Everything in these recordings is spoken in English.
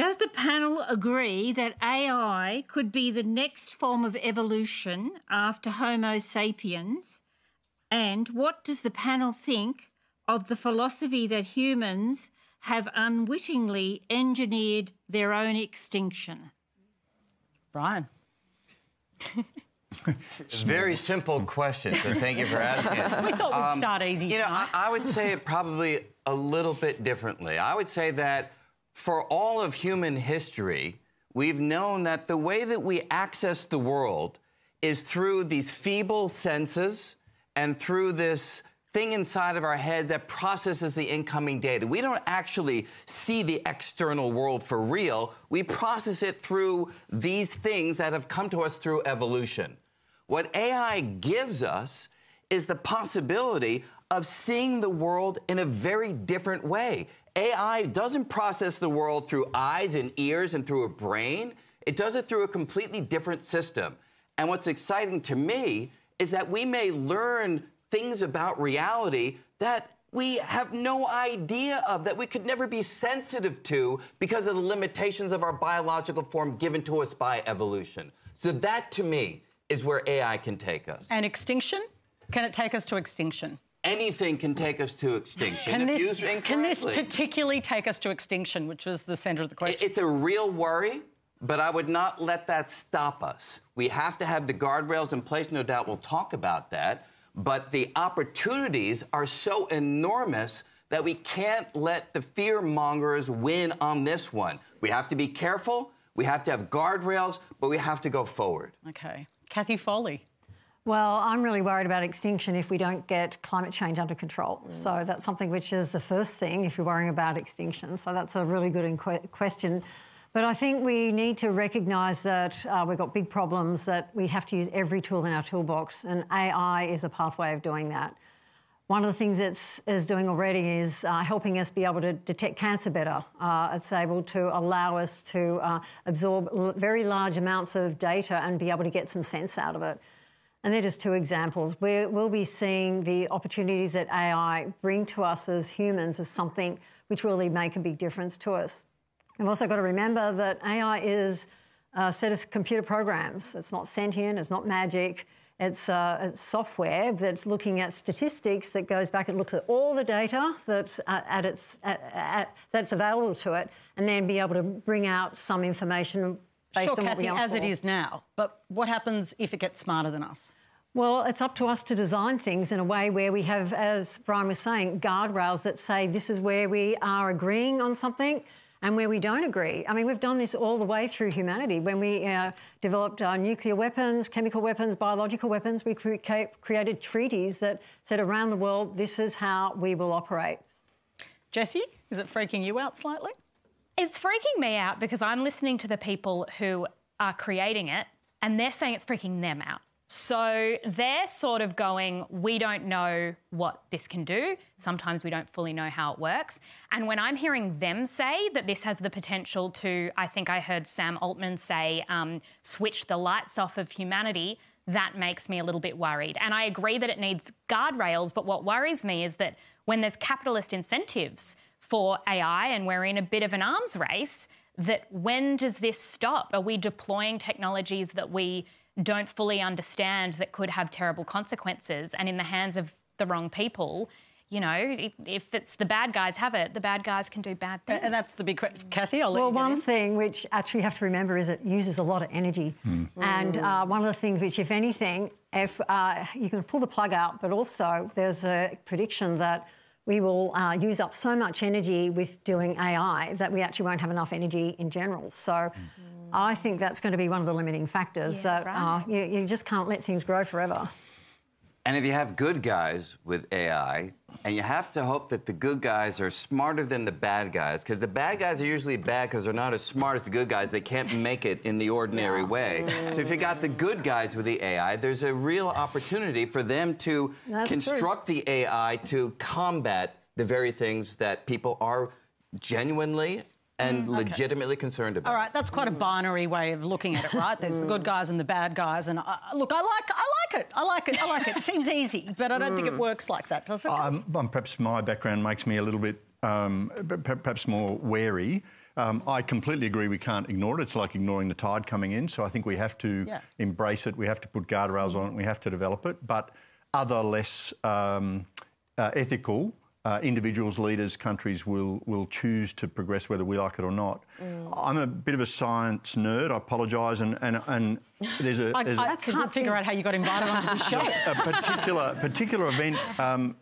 Does the panel agree that AI could be the next form of evolution after Homo sapiens? And what does the panel think of the philosophy that humans have unwittingly engineered their own extinction? Brian. Very simple question, so thank you for asking it. We thought we'd um, start easy. You know, I, I would say it probably a little bit differently. I would say that for all of human history, we've known that the way that we access the world is through these feeble senses and through this thing inside of our head that processes the incoming data. We don't actually see the external world for real. We process it through these things that have come to us through evolution. What AI gives us is the possibility of seeing the world in a very different way. AI doesn't process the world through eyes and ears and through a brain. It does it through a completely different system. And what's exciting to me is that we may learn things about reality that we have no idea of, that we could never be sensitive to because of the limitations of our biological form given to us by evolution. So that, to me, is where AI can take us. And extinction? Can it take us to extinction? Anything can take us to extinction can this, can this particularly take us to extinction, which was the center of the question? It's a real worry, but I would not let that stop us. We have to have the guardrails in place, no doubt we'll talk about that, but the opportunities are so enormous that we can't let the fear mongers win on this one. We have to be careful, we have to have guardrails, but we have to go forward. Okay. Cathy Foley. Well, I'm really worried about extinction if we don't get climate change under control. Mm. So that's something which is the first thing if you're worrying about extinction. So that's a really good question. But I think we need to recognise that uh, we've got big problems, that we have to use every tool in our toolbox, and AI is a pathway of doing that. One of the things it's is doing already is uh, helping us be able to detect cancer better. Uh, it's able to allow us to uh, absorb very large amounts of data and be able to get some sense out of it. And they're just two examples. we will be seeing the opportunities that AI bring to us as humans as something which really make a big difference to us. We've also got to remember that AI is a set of computer programs. It's not sentient, it's not magic. It's, uh, it's software that's looking at statistics that goes back and looks at all the data that's, uh, at its, at, at, that's available to it and then be able to bring out some information based sure, on Cathy, what we as it is now. But what happens if it gets smarter than us? Well, it's up to us to design things in a way where we have, as Brian was saying, guardrails that say this is where we are agreeing on something and where we don't agree. I mean, we've done this all the way through humanity. When we uh, developed uh, nuclear weapons, chemical weapons, biological weapons, we cre created treaties that said around the world, this is how we will operate. Jessie, is it freaking you out slightly? It's freaking me out because I'm listening to the people who are creating it and they're saying it's freaking them out. So they're sort of going, we don't know what this can do. Sometimes we don't fully know how it works. And when I'm hearing them say that this has the potential to, I think I heard Sam Altman say, um, switch the lights off of humanity, that makes me a little bit worried. And I agree that it needs guardrails, but what worries me is that when there's capitalist incentives for AI and we're in a bit of an arms race, that when does this stop? Are we deploying technologies that we don't fully understand that could have terrible consequences and in the hands of the wrong people? you know, if it's the bad guys have it, the bad guys can do bad things. And that's the big question. Cathy, I'll Well, one in. thing which actually you have to remember is it uses a lot of energy. Mm. And uh, one of the things which, if anything, if uh, you can pull the plug out, but also there's a prediction that we will uh, use up so much energy with doing AI that we actually won't have enough energy in general. So mm. I think that's going to be one of the limiting factors yeah, that right. uh, you, you just can't let things grow forever. And if you have good guys with AI, and you have to hope that the good guys are smarter than the bad guys, because the bad guys are usually bad because they're not as smart as the good guys. They can't make it in the ordinary way. So if you got the good guys with the AI, there's a real opportunity for them to That's construct true. the AI to combat the very things that people are genuinely and mm, okay. legitimately concerned about. All right, that's quite a binary way of looking at it, right? There's the good guys and the bad guys, and I, look, I like, I like it, I like it, I like it. It seems easy, but I don't mm. think it mm. works like that, does it? Um, perhaps my background makes me a little bit, um, perhaps more wary. Um, I completely agree we can't ignore it. It's like ignoring the tide coming in. So I think we have to Yeah. embrace it. We have to put guardrails on it. We have to develop it. But other less um, uh, ethical uh, individuals, leaders, countries will will choose to progress whether we like it or not. I'm a bit of a science nerd. I apologise, and and, and there's a, I, there's a- I can't figure out how you got invited onto the show. a particular particular event. Um,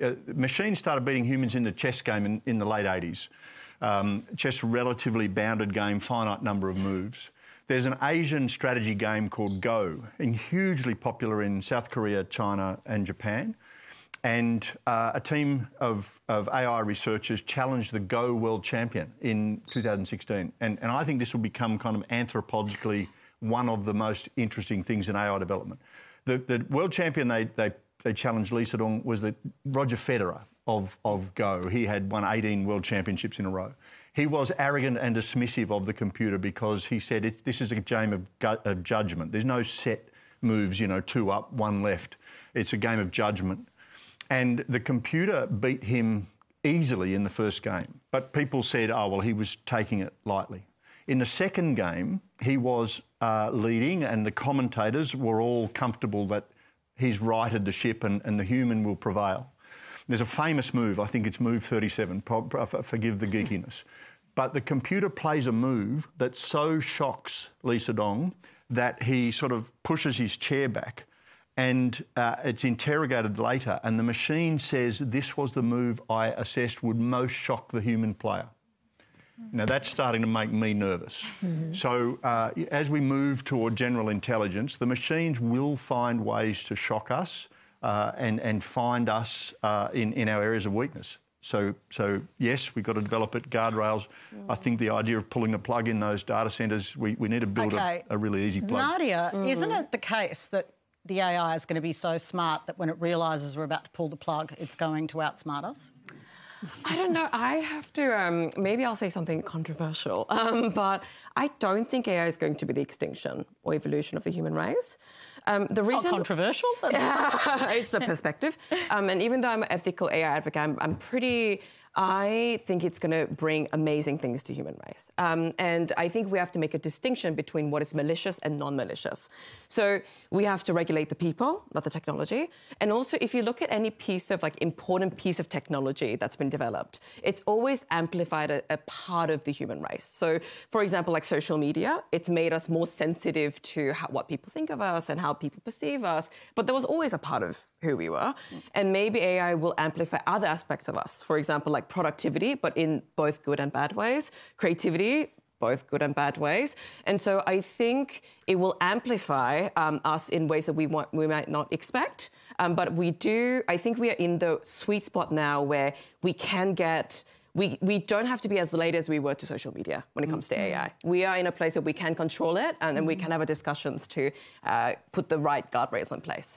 uh, machines started beating humans in the chess game in, in the late 80s. Um, chess, relatively bounded game, finite number of moves. There's an Asian strategy game called Go, and hugely popular in South Korea, China, and Japan. And uh, a team of, of AI researchers challenged the Go world champion in 2016. And, and I think this will become kind of anthropologically one of the most interesting things in AI development. The, the world champion they, they, they challenged Lee Sedong was the Roger Federer of, of Go. He had won 18 world championships in a row. He was arrogant and dismissive of the computer because he said it, this is a game of, of judgment. There's no set moves, you know, two up, one left. It's a game of judgment. And the computer beat him easily in the first game. But people said, oh, well, he was taking it lightly. In the second game, he was uh, leading, and the commentators were all comfortable that he's righted the ship and, and the human will prevail. There's a famous move, I think it's move 37, pro- pro- forgive the geekiness. But the computer plays a move that so shocks Lee Sedong that he sort of pushes his chair back and uh, it's interrogated later, and the machine says this was the move I assessed would most shock the human player. Now that's starting to make me nervous. So uh, as we move toward general intelligence, the machines will find ways to shock us uh, and and find us uh, in in our areas of weakness. So so yes, we've got to develop it guardrails. I think the idea of pulling the plug in those data centres, we, we need to build Okay. a, a really easy plug. Nadia, isn't it the case that the AI is going to be so smart that when it realises we're about to pull the plug, it's going to outsmart us? I don't know. I have to. Um, maybe I'll say something controversial, um, but I don't think AI is going to be the extinction or evolution of the human race. Um, the Not reason controversial. it's the perspective. Um, and even though I'm an ethical AI advocate, I'm, I'm pretty. I think it's going to bring amazing things to human race. Um, and I think we have to make a distinction between what is malicious and non-malicious. So we have to regulate the people, not the technology. And also, if you look at any piece of like important piece of technology that's been developed, it's always amplified a, a part of the human race. So, for example, like social media, it's made us more sensitive to how, what people think of us and how people perceive us. But there was always a part of who we were. And maybe AI will amplify other aspects of us. For example, like productivity, but in both good and bad ways, creativity, both good and bad ways. And so I think it will amplify um, us in ways that we, want, we might not expect. Um, but we do, I think we are in the sweet spot now where we can get. We, we don't have to be as late as we were to social media when it comes to AI. We are in a place that we can control it and, then we can have discussions to uh, put the right guardrails in place.